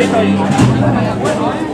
ít thôi